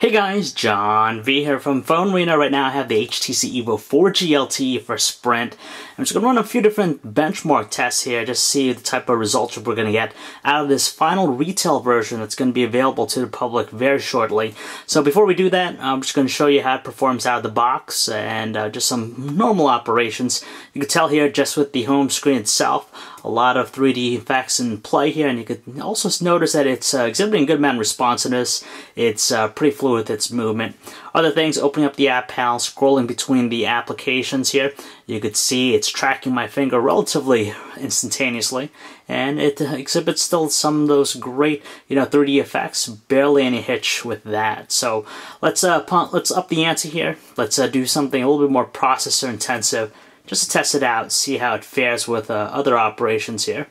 Hey guys, John V here from Phone Arena. Right now I have the HTC Evo 4G LTE for Sprint. I'm just going to run a few different benchmark tests here just to see the type of results we're going to get out of this final retail version that's going to be available to the public very shortly. So before we do that, I'm just going to show you how it performs out of the box and uh, just some normal operations. You can tell here just with the home screen itself, a lot of 3D effects in play here and you can also notice that it's uh, exhibiting good amount of responsiveness. It's uh, pretty fluid with its movement. Other things, opening up the app panel, scrolling between the applications here, you could see it's tracking my finger relatively instantaneously, and it exhibits still some of those great, you know, 3D effects. Barely any hitch with that. So let's uh, let's up the ante here. Let's uh, do something a little bit more processor intensive, just to test it out, see how it fares with uh, other operations here.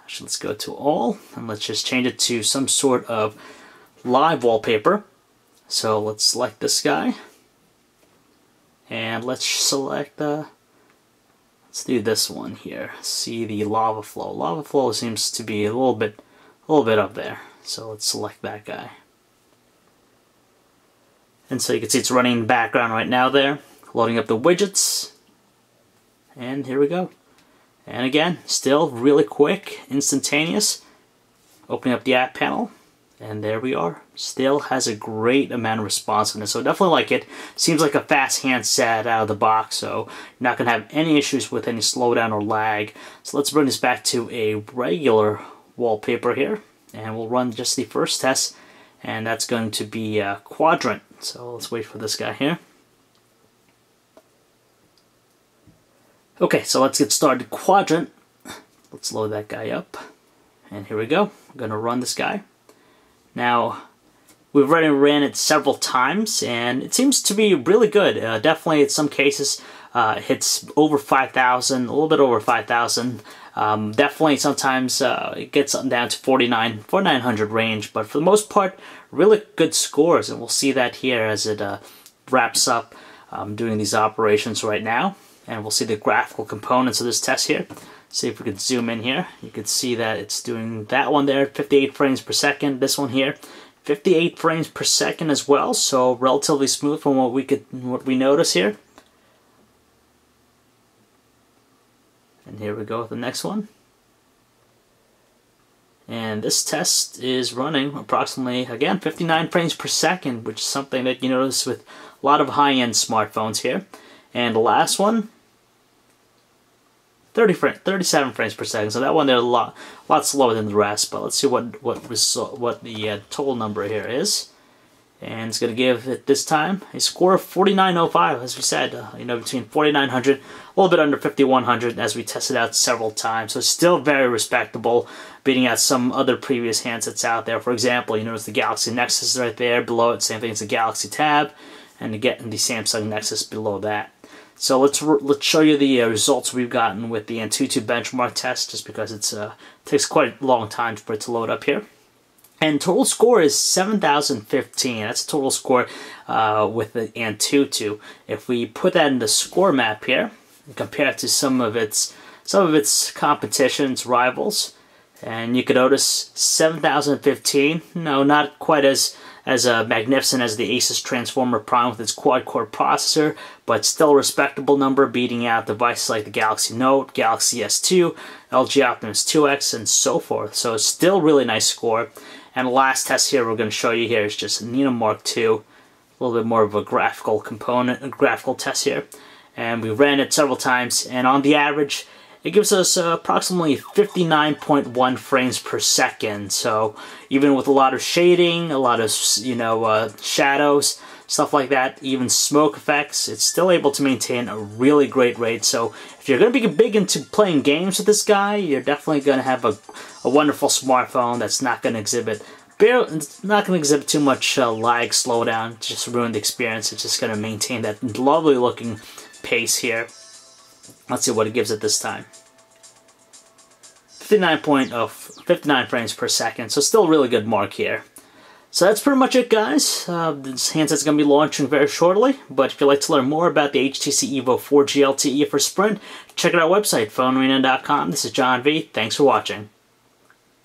Actually, let's go to all, and let's just change it to some sort of live wallpaper. So let's select this guy. And let's select the, let's do this one here. See the lava flow. Lava flow seems to be a little bit, a little bit up there. So let's select that guy. And so you can see it's running in the background right now there. Loading up the widgets. And here we go. And again, still really quick, instantaneous. Opening up the app panel. And there we are. Still has a great amount of responsiveness. So definitely like it. Seems like a fast handset out of the box. So not going to have any issues with any slowdown or lag. So let's bring this back to a regular wallpaper here. And we'll run just the first test. And that's going to be a quadrant. So let's wait for this guy here. Okay, so let's get started. Quadrant. Let's load that guy up. And here we go. I'm going to run this guy. Now, we've already ran it several times, and it seems to be really good. Uh, definitely, in some cases, uh, hits over 5,000, a little bit over 5,000. Um, definitely, sometimes uh, it gets down to 49, 4900 range, but for the most part, really good scores, and we'll see that here as it uh, wraps up um, doing these operations right now. And we'll see the graphical components of this test here. See if we can zoom in here. You can see that it's doing that one there, 58 frames per second. This one here, 58 frames per second as well, so relatively smooth from what we could what we notice here. And here we go with the next one. And this test is running approximately, again, 59 frames per second, which is something that you notice with a lot of high-end smartphones here. And the last one, 30 frame, 37 frames per second. So that one there a lot, lot slower than the rest. But let's see what what result, what the uh, total number here is. And it's going to give it this time a score of 4905, as we said, uh, you know, between 4900, a little bit under 5100, as we tested out several times. So it's still very respectable, beating out some other previous handsets out there. For example, you notice the Galaxy Nexus is right there below it, same thing as the Galaxy Tab, and again the Samsung Nexus below that. So let's let's show you the uh, results we've gotten with the Antutu benchmark test, just because it uh, takes quite a long time for it to load up here. And total score is 7,015. That's total score uh, with the Antutu. If we put that in the score map here, and compare it to some of its some of its competitions, rivals, and you can notice 7,015. No, not quite as as uh, magnificent as the Asus Transformer Prime with its quad-core processor, but still a respectable number, beating out devices like the Galaxy Note, Galaxy S2, LG Optimus 2X, and so forth. So it's still really nice score. And the last test here we're going to show you here is just NenaMark II, a little bit more of a graphical component, a graphical test here. And we ran it several times, and on the average, it gives us uh, approximately 59.1 frames per second. So even with a lot of shading, a lot of you know uh, shadows, stuff like that, even smoke effects, it's still able to maintain a really great rate. So if you're going to be big into playing games with this guy, you're definitely going to have a, a wonderful smartphone that's not going to exhibit it's not going to exhibit too much uh, lag slowdown, just ruin the experience. It's just going to maintain that lovely looking pace here. Let's see what it gives it this time. 59 point of 59 frames per second, so still a really good mark here. So that's pretty much it, guys. Uh, this handset's going to be launching very shortly, but if you'd like to learn more about the HTC Evo 4G LTE for Sprint, check out our website, phonearena.com. This is John V. Thanks for watching.